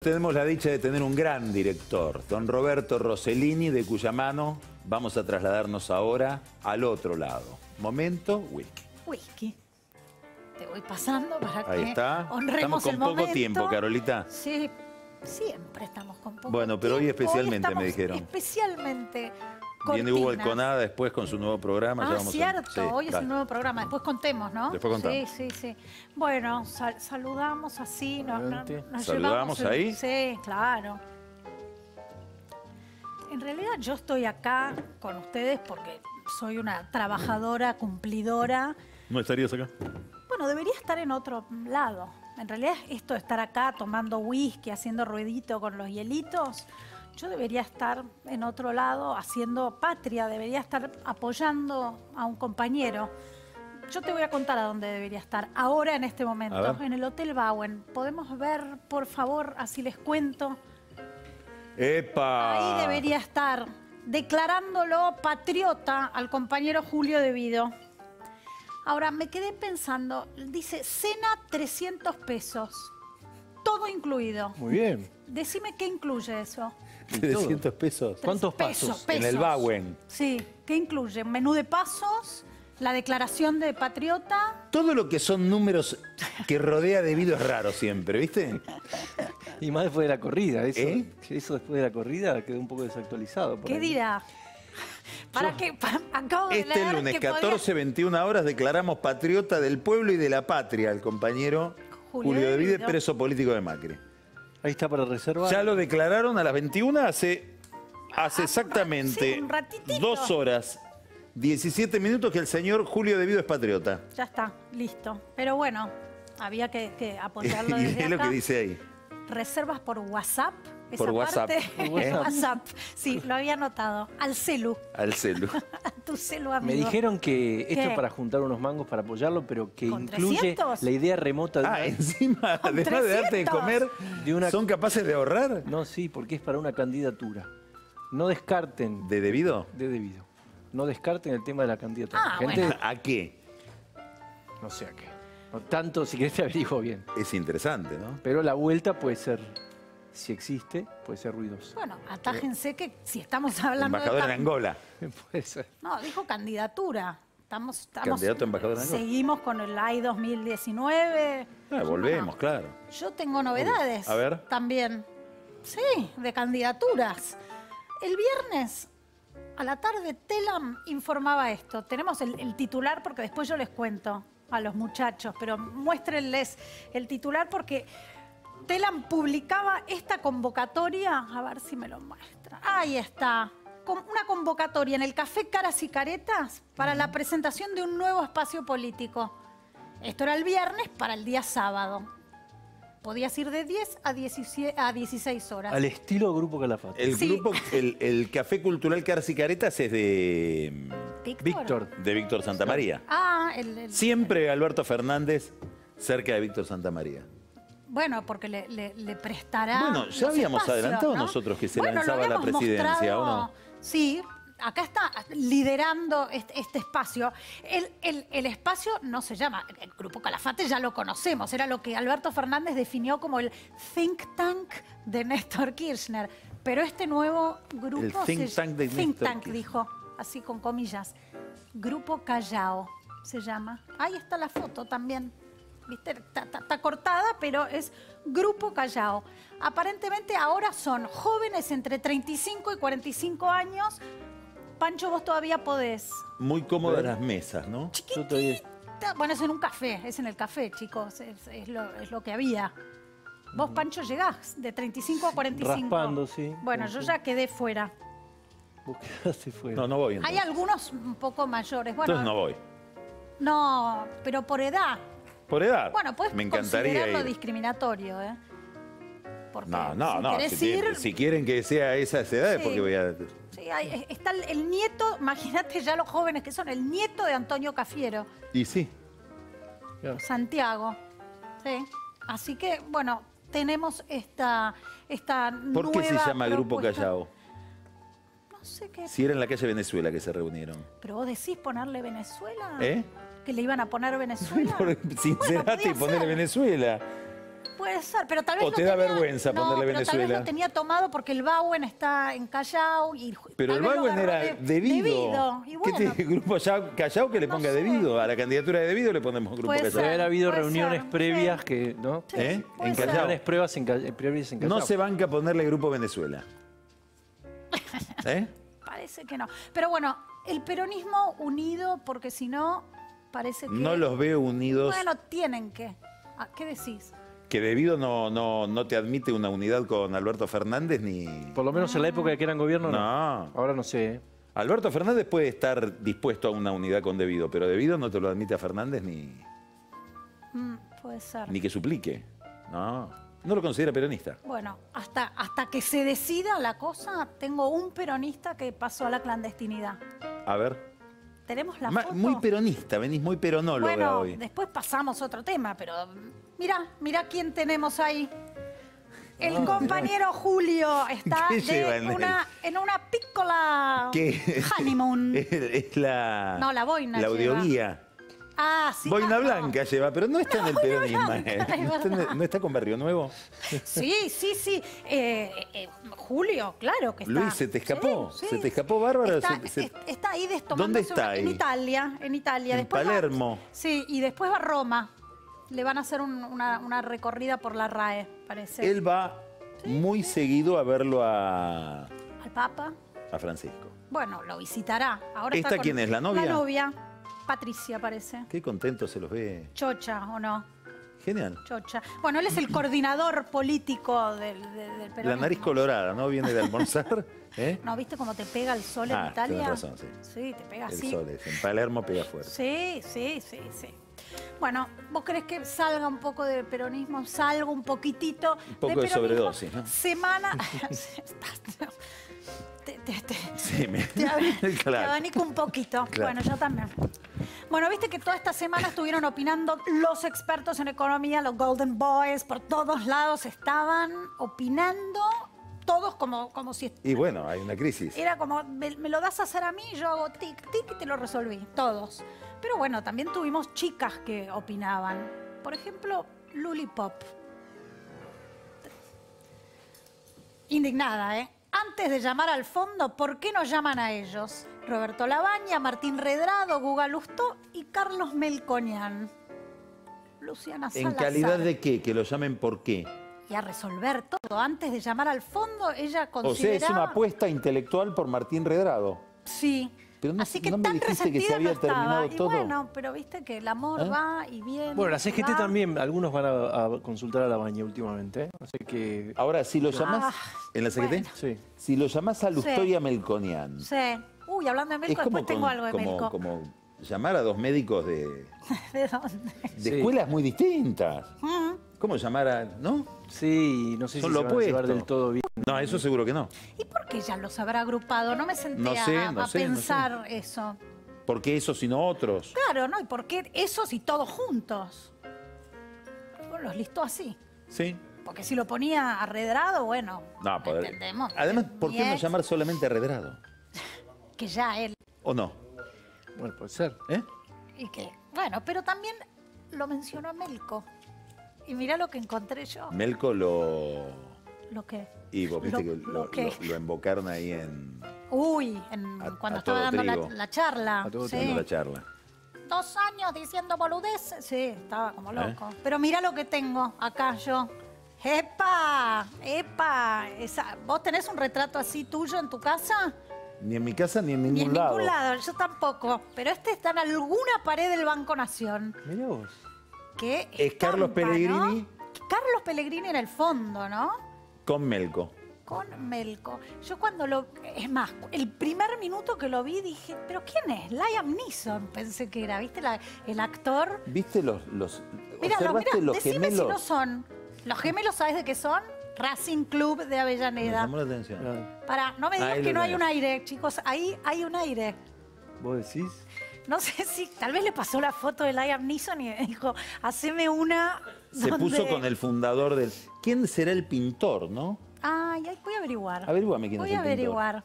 Tenemos la dicha de tener un gran director, don Roberto Rossellini, de cuya mano vamos a trasladarnos ahora al otro lado. Momento whisky. Whisky. Te voy pasando para que Ahí está. honremos Estamos con el poco momento. tiempo, Carolita. Sí, siempre estamos con poco Bueno, pero hoy tiempo. especialmente, me dijeron. Especialmente Viene Hugo cortinas. Alconada después con su nuevo programa. ya Ah, vamos a- cierto, Sí, hoy es el nuevo programa. Después contemos, ¿no? Después contamos. Sí, sí, sí. Bueno, sal- saludamos así. Nos, nos- ¿Saludamos llevamos el- ahí? Sí, claro. En realidad yo estoy acá con ustedes porque soy una trabajadora, cumplidora. ¿No estarías acá? Bueno, debería estar en otro lado. En realidad esto de estar acá tomando whisky, haciendo ruidito con los hielitos, yo debería estar en otro lado haciendo patria, debería estar apoyando a un compañero. Yo te voy a contar a dónde debería estar ahora en este momento, en el Hotel Bowen. ¿Podemos ver, por favor, así les cuento? ¡Epa! Ahí debería estar, declarándolo patriota al compañero Julio Devido. Ahora, me quedé pensando, dice, cena 300 pesos, todo incluido. Muy bien. Decime qué incluye eso. 300 pesos. ¿Cuántos Pesos, pasos? En el. Bowen. Sí, ¿qué incluye? Menú de pasos, la declaración de patriota. Todo lo que son números que rodea debido es raro siempre, ¿viste? Y más después de la corrida. Eso, ¿Eh? eso después de la corrida quedó un poco desactualizado. por ¿Qué ahí. dirá? ¿Para qué? Pa- Acabo de Este leer lunes, que podía- 14, 21 horas, declaramos patriota del pueblo y de la patria al compañero Julio Julio, De Devide, Vido. preso político de Macri. Ahí está para reservar. Ya lo declararon a las 21 hace, hace exactamente sí, un ratitito. dos horas, 17 minutos que el señor Julio Devido es patriota. Ya está, listo. Pero bueno, había que, que apoyarlo y desde es lo acá. que dice ahí. Reservas por WhatsApp. Esa Por WhatsApp. parte- Por WhatsApp. Sí, lo había anotado. Al celu. Al celu. A tu celu, Me amigo. dijeron que esto es para juntar unos mangos para apoyarlo, pero que ¿Con incluye 300? la idea remota de Ah, una- encima, además de darte de 300. comer, De una- ¿son capaces de ahorrar? No, sí, porque es para una candidatura. No descarten ¿De debido? de debido. No descarten el tema de la candidatura. Ah, Gente, bueno. ¿A qué? no sé a qué. No tanto, si querés te averiguo bien. Es interesante, ¿no? Pero la vuelta puede ser, si existe, puede ser ruidosa. Bueno, atájense que si estamos hablando Embajador de... en Angola. puede ser. No, dijo candidatura. Estamos, estamos, Candidato a embajador en Angola. Seguimos con el AI 2019. Ah, volvemos, claro. Yo tengo novedades. A ver. También. Sí, de candidaturas. El viernes a la tarde Telam informaba esto. Tenemos el, el titular porque después yo les cuento a los muchachos, pero muéstrenles el titular porque Telam publicaba esta convocatoria. A ver si me lo muestra. Ahí está. Con una convocatoria en el Café Caras y Caretas para la presentación de un nuevo espacio político. Esto era el viernes para el día sábado. Podías ir de 10 a 16, a 16 horas. Al estilo Grupo Calafate. El Sí. grupo, el, el Café Cultural Caras y Caretas es de, Víctor. Víctor. de Víctor Santamaría. Ah, el, el- Siempre Alberto Fernández cerca de Víctor Santamaría. Bueno, porque le, le- le prestará. Bueno, ya habíamos espacios, adelantado ¿no? nosotros que se Bueno, lanzaba la presidencia, mostrado- ¿o no? Sí, acá está liderando este, este espacio. El, el- el espacio no se llama, el Grupo Calafate ya lo conocemos, era lo que Alberto Fernández definió como el think tank de Néstor Kirchner. Pero este nuevo grupo. El think se- tank de think Néstor tank, Kirchner. dijo, así con comillas. Grupo Callao se llama. Ahí está la foto también. ¿Viste? Está, está- está cortada, pero es Grupo Callao. Aparentemente ahora son jóvenes entre 35 y 45 años. Pancho, vos todavía podés. Muy cómodas las mesas, ¿no? Yo todavía- Ta- Bueno, es en un café, es en el café, chicos. Es, es lo, es lo que había. Vos, Pancho, llegás de 35 a 45. Raspando, sí. Bueno, yo ya quedé fuera. Vos quedaste fuera. No, no voy. Hay Entonces, algunos un poco mayores. Bueno, Entonces no voy. no, pero por edad. Por edad. Bueno, puedes Me encantaría considerarlo ir. discriminatorio, ¿eh? Porque No, no, si no. Si, ir, tienen- si quieren que sea esas edades, Sí. porque voy a. sí, hay- está el, el nieto, imagínate ya los jóvenes que son, el nieto de Antonio Cafiero, Y sí. Claro. Santiago. Sí. Así que, bueno, tenemos esta, esta ¿Por qué se llama Grupo. Callao? No sé qué. Si era en la calle Venezuela que se reunieron. Pero vos decís ponerle Venezuela. ¿Eh? Que le iban a poner Venezuela. Por- Sincerate y podía ponerle ser. Venezuela. Puede ser, pero tal vez ¿O lo te da tenía- vergüenza no, ponerle pero Tal vez Venezuela? lo tenía tomado porque el Bauen está en Callao y Pero el agarró era de- debido. debido. Y ¿Qué bueno, te, grupo ya- Callao que le No ponga sé. debido? A la candidatura de debido le ponemos grupo Puede Callao. Debe haber habido puede reuniones ser, previas sí. que, ¿no? ¿Eh? En. Callao. Reuniones pruebas en, Ca- previas en Callao. No se banca ponerle grupo Venezuela. ¿Eh? Parece que no. Pero bueno, el peronismo unido, porque si no, parece que. No los veo unidos. Bueno, tienen que. Ah, ¿Qué decís? Que debido no, no, no te admite una unidad con Alberto Fernández ni. Por lo menos en la época de que eran gobierno, no. No. Ahora no sé. Alberto Fernández puede estar dispuesto a una unidad con debido, pero debido no te lo admite a Fernández ni, Mm, puede ser. ni que suplique. No. No lo considera peronista. Bueno, hasta, hasta que se decida la cosa, tengo un peronista que pasó a la clandestinidad. A ver. ¿Tenemos la Ma- foto? muy peronista, venís muy peronóloga Bueno, hoy. después pasamos a otro tema, pero mira, mira quién tenemos ahí. El Ah, compañero Julio está ¿Qué lleva de una, en una piccola ¿Qué? honeymoon. Es, la. No, la boina La audioguía. Ah, sí. Boina. Blanca lleva, pero no está en el peronismo. ¿eh? ¿No, está en el- verdad. no está con Barrio Nuevo? Sí, sí, sí. Eh, eh, Julio, claro que está. Luis, ¿se te escapó? ¿Se te escapó bárbaro? Está, Se- se- es- está ahí destomándose ¿Dónde está una- En ahí? Italia, en Italia. En Después va- Palermo. sí, y después va a Roma. Le van a hacer un- una, una recorrida por la RAE, parece. Él va muy seguido a verlo a, Al Papa. a Francisco. Bueno, lo visitará. Ahora ¿Esta está con- quién es, la novia? La novia. Patricia, parece. Qué contento se los ve. Chocha, ¿o no? Genial. Chocha. Bueno, él es el coordinador político del, de- del La nariz colorada, ¿no? Viene de almorzar. ¿eh? ¿No viste cómo te pega el sol Ah, en Italia? tenés razón, sí. Sí, te pega El así. sol es. En Palermo pega fuerte. Sí, sí, sí, sí. Bueno, ¿vos crees que salga un poco de peronismo? Salga un poquitito Un poco de sobredosis, ¿no? Semana... te, te- te- Sí, me- te ab- te claro. abanico un poquito. Claro. Bueno, yo también. Bueno, viste que toda esta semana estuvieron opinando los expertos en economía, los Golden Boys, por todos lados estaban opinando, todos como, como si Y bueno, hay una crisis. era como, me, me lo das a hacer a mí, yo hago tic, tic y te lo resolví, todos. Pero bueno, también tuvimos chicas que opinaban. Por ejemplo, Luli Pop. Indignada, ¿eh? Antes de llamar al fondo, ¿por qué no llaman a ellos? Roberto Labaña, Martín Redrado, Guga Lustó y Carlos Melconian. Luciana ¿En Salazar. calidad de qué? Que lo llamen por qué. Y a resolver todo. Antes de llamar al fondo, ella O sea, consideraba... es una apuesta intelectual por Martín Redrado. Sí. Pero no- Así que no me tan dijiste que se había no terminado Y todo. bueno, pero viste que el amor ¿Eh? va y viene. Bueno, la CGT va. también, algunos van a, a consultar a la baña últimamente. ¿eh? Así que. Ahora, si lo llamás Ah, en la CGT, bueno. Sí. si lo llamás a Lustoria Melconian, Sí. Uy, hablando de Melco, es como, después tengo con- algo de como- Melco. como llamar a dos médicos de, ¿De dónde? de Sí. escuelas muy distintas. Mm. ¿Cómo llamar a.? ¿No? Sí, no sé Son si lo se van a llevar del todo bien. No, eso seguro que no. ¿Y por qué ella los habrá agrupado? No me senté No a- sé, a, no a sé, no sé. pensar eso. ¿Por qué esos sino otros? Claro, ¿no? ¿Y por qué esos y todos juntos? Bueno, los listó así. Sí. Porque si lo ponía arredrado, bueno, No, poder- entendemos. Además, ¿por qué no llamar solamente a Redrado? Que ya él. ¿O no? Bueno, puede ser. ¿Eh? Y que, bueno, pero también lo mencionó Melco. Y mira lo que encontré yo. Melco lo. Lo que. Y vos viste Lo- que lo lo, que- lo- lo invocaron ahí en. Uy, en- A- cuando a estaba dando la, charla. A todo sí. dando la charla. Dos años diciendo boludeces. Sí, estaba ¿Eh? como loco. Pero mira lo que tengo acá yo. ¡Epa! ¡Epa! Esa- ¿Vos tenés un retrato así tuyo en tu casa? Ni en mi casa ni en ningún Ni en lado. ningún lado, yo tampoco. Pero este está en alguna pared del Banco Nación. Mirá vos. Que Es Carlos Pellegrini. ¿no? Carlos Pellegrini en el fondo, ¿no? Con Melco. Con Melco. Yo cuando lo... Es más, el primer minuto que lo vi dije, ¿pero quién es? Liam Neeson, pensé que era, ¿viste? La- el actor. ¿Viste los. los Mira, ¿Observaste los decime gemelos? si no son. ¿Los gemelos sabes de qué son? Racing Club de Me Avellaneda. llamó la atención. Para, no me digas Ahí que lo no hay un aire, chicos. Ahí hay un aire. ¿Vos decís? No sé si tal vez le pasó la foto de Liam Neeson y dijo, haceme una. Se donde-". puso con el fundador del. ¿Quién será el pintor, no? Ay, ay, voy a averiguar. Averíguame quién Voy es el pintor. averiguar.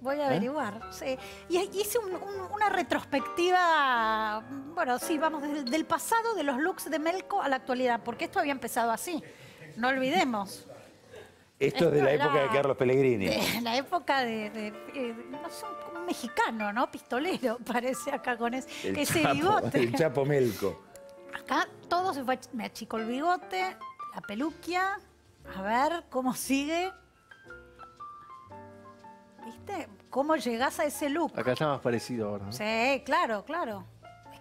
Voy a ¿Eh? averiguar, sí. Y y hice un- un- una retrospectiva, bueno, sí, vamos, desde- del pasado de los looks de Melco a la actualidad, porque esto había empezado así. No olvidemos. Esto es de la época de Carlos Pellegrini. de la época de, de- eh, no sé, un mexicano, ¿no? Pistolero, parece acá con ese, El ese Chapo, bigote. el Chapo Melco. Acá todo se fue, me achicó el bigote, la peluquia, a ver cómo sigue. ¿Viste? ¿Cómo llegás a ese look? Acá está más parecido ahora. ¿no? Sí, claro, claro.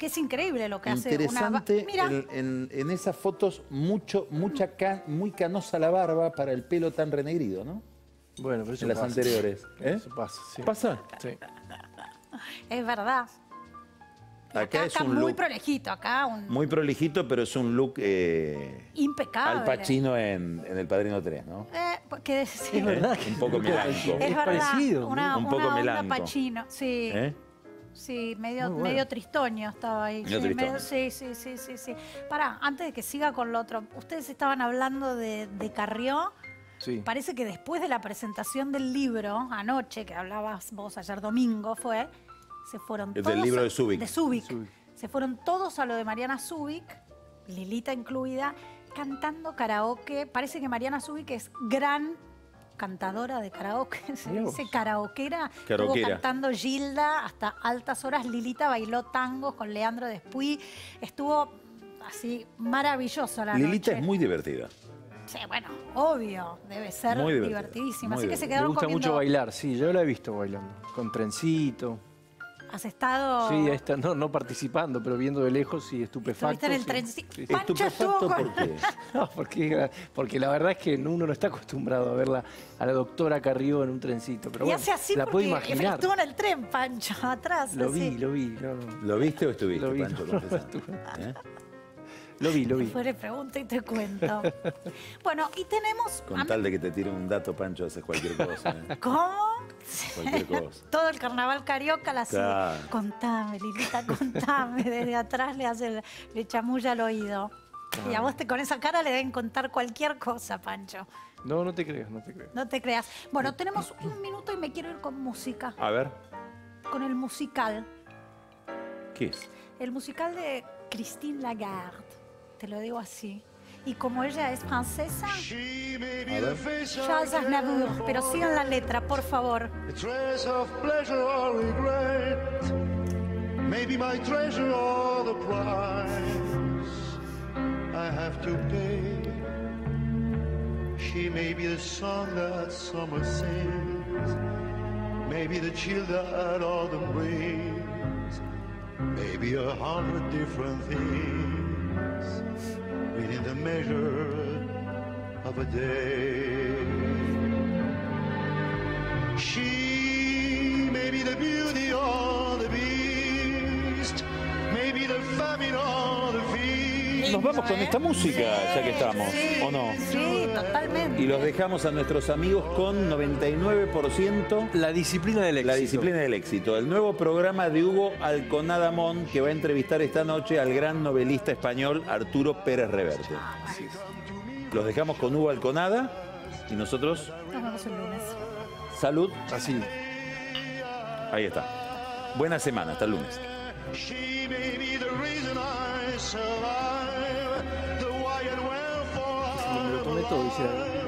Que es increíble lo que hace una... Interesante, Mira, el- en, en esas fotos, mucho, mucha ca- muy canosa la barba para el pelo tan renegrido, ¿no? Bueno, pero eso En las pasa. anteriores. ¿eh? Eso pasa, sí. ¿Pasa? Sí. es verdad. Y Acá es un muy look prolejito, acá un muy prolijito, pero es un look eh, impecable. Al Pacino en, en El Padrino 3, ¿no? Eh, porque sí. Es verdad Un poco melanco. Es Es parecido, Una, un poco una melanco. Pacino, sí. ¿Eh? Sí, medio, bueno. medio tristoño estaba ahí. Medio sí, tristoño. sí, sí, sí, sí, sí. Pará, antes de que siga con lo otro, ustedes estaban hablando de, de Carrió. Sí. Parece que después de la presentación del libro, anoche, que hablabas vos ayer domingo, fue, se fueron Es todos... del libro a- de Zubik. De Zubik. Zubik. Se fueron todos a lo de Mariana Zubik, Lilita incluida, cantando karaoke. Parece que Mariana Zubik es gran cantadora de karaoke, se dice karaoquera. Estuvo cantando Gilda hasta altas horas. Lilita bailó tangos con Leandro Despuy. Estuvo así maravilloso la Lilita noche. es muy divertida. Sí, bueno, obvio, debe ser divertidísima. Así que se divertida. Me quedaron gusta comiendo. mucho bailar, sí, yo la he visto bailando. Con trencito. Has estado. Sí, ahí está, no, no participando, pero viendo de lejos y estupefacto. En el trencito. Sí, sí. Pancho estuvo ¿Estupefacto con- por qué? No, porque, porque la verdad es que uno no está acostumbrado a verla a la doctora Carrió en un trencito. Pero y bueno, hace así la puedo porque imaginar. estuvo en el tren, Pancho, atrás. Lo así. vi, lo vi. No, no. ¿Lo viste o estuviste, Lo vi, Pancho? no. ¿Eh? Lo vi, lo vi. Después le pregunto y te cuento. bueno, y tenemos. Con tal de que te tire un dato, Pancho, haces cualquier cosa. ¿eh? ¿Cómo? Cualquier cosa. Todo el carnaval carioca la sigue. Claro. Contame, Lilita, contame. Desde atrás le hace el- le chamulla al oído. Y a vos te, con esa cara le deben contar cualquier cosa, Pancho. No, no te creas, no te creas. No te creas. Bueno, tenemos un minuto y me quiero ir con música. A ver, Con el musical. ¿qué es? El musical de Christine Lagarde. Te lo digo así. Y como ella es francesa, Charles Aznavour. Pero sigan la letra, por favor. A trace of pleasure or regret. Maybe my treasure or the price I have to pay. She may be the song that summer sings. Maybe the chill that autumn brings. Maybe a hundred different things within the measure of a day. She Nos vamos con ¿eh? esta música, ya que estamos, Sí, ¿o no? Sí, totalmente. Y los dejamos a nuestros amigos con 99% La disciplina del éxito. La disciplina del éxito, el nuevo programa de Hugo Alconadamón que va a entrevistar esta noche al gran novelista español Arturo Pérez Reverte. Los dejamos con Hugo Alconada y nosotros, Nos vemos el lunes. salud, Así. ahí está. Buena semana, hasta el lunes. She may be the reason I survive, 做一些。